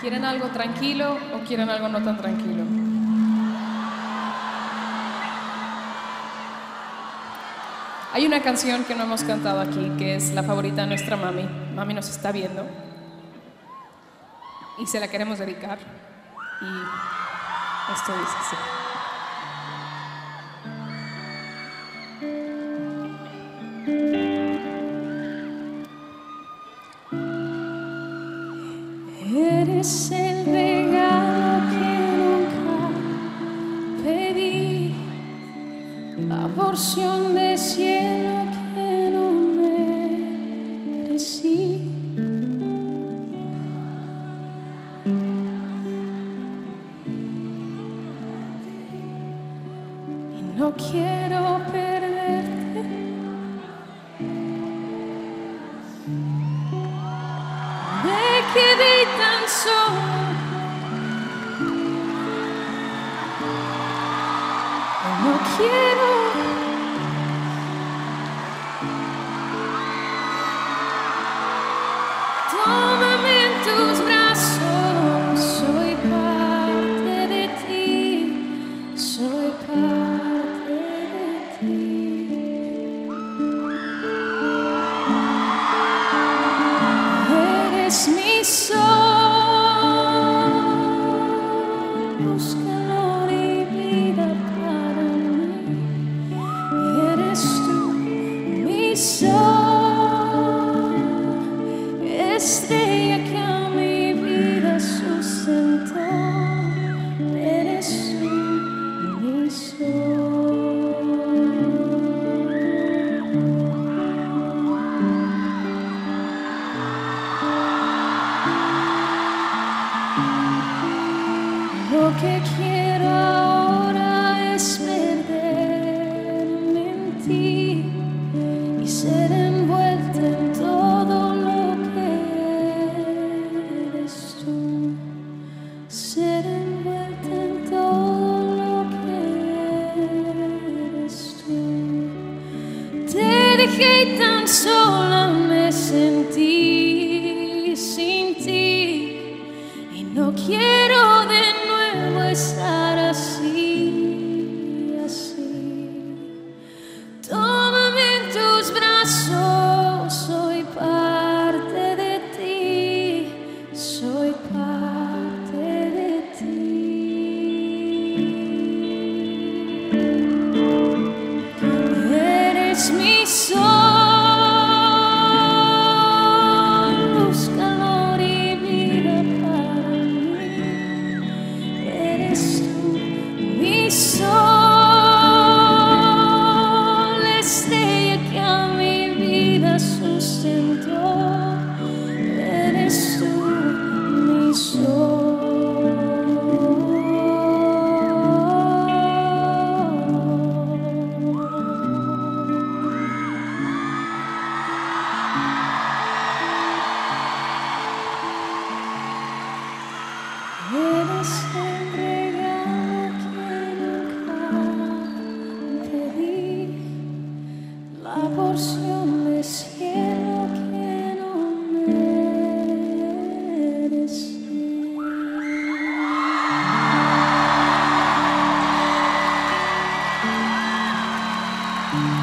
¿Quieren algo tranquilo o quieren algo no tan tranquilo? Hay una canción que no hemos cantado aquí, que es la favorita de nuestra mami. Mami nos está viendo. Y se la queremos dedicar. Y esto dice así. Eres el regalo que nunca pedí, la porción de cielo que no merecí. Y no quiero perderte. Me quedé sola. No quiero. Dejé tan sola me sentí sin ti y no quiero de nuevo estar así. me sou. Mm-hmm.